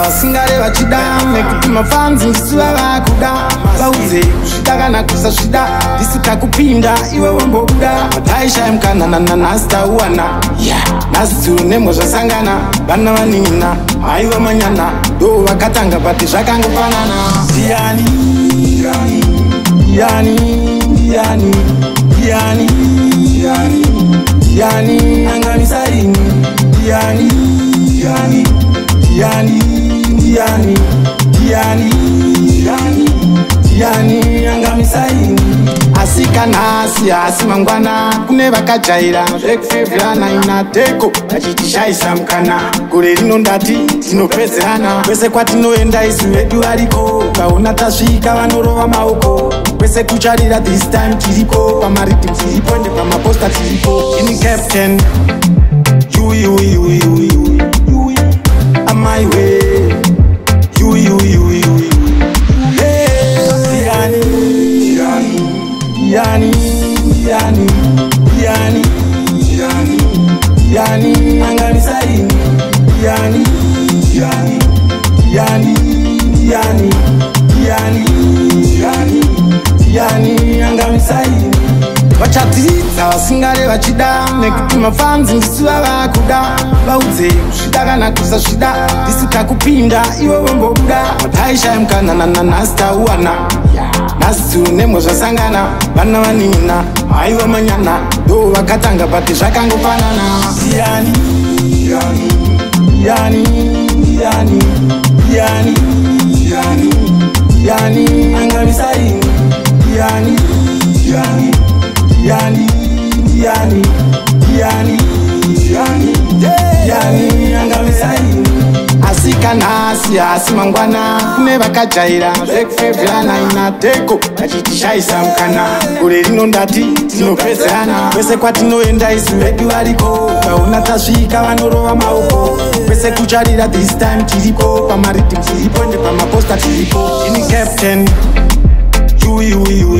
vasingare vachida nekuti mafanzi ndisiva vakuda vauze kusvida kana kusasvida ndisi takupinda iwe wambobuda taishaimukanananhasi tauwana nhasi nemwe zvasangana vana vanina haiva manyana ndo vakatanga bati zvakangofanana njiani, njiani, njiani, njiani, angamisaini, njiani, njiani, njiani, njiani, njiani, njiani, njiani, angamisaini kuitika nhasi asi mangwana kune vakajaira zvekufevheranainateko tachitishaisa mukana gore rino ndati tinopedzerana kwese kwatinoenda isu vedu variko ukaona tasvika vanorova maoko kwese kucharira this time tiripo pamaridi tiripo ende pamaposta tiripo ini captain uiuiuiui vachadzidza vasingare vachida nekuti mafanzi ndisuva vakuda vaudzei kusvida kana kusasvida ndisi takupinda ivo vombobuda taishaya mukananananhasi tauwana nhasi tiri nemwezvasangana vana vanina haiva manyana ndo vakatanga bati zvakangofanana iani iani asi mangwana kune vakajaira vekufevherana ina teko vachitishaisa mukana gore rino ndati tinopedzerana kwese kwatinoenda isu vedu variko kauna tasvika vanorova maoko kwese kucharira this time tiripo pamaridi tiripo ende pamaposta tiripo ini captain You.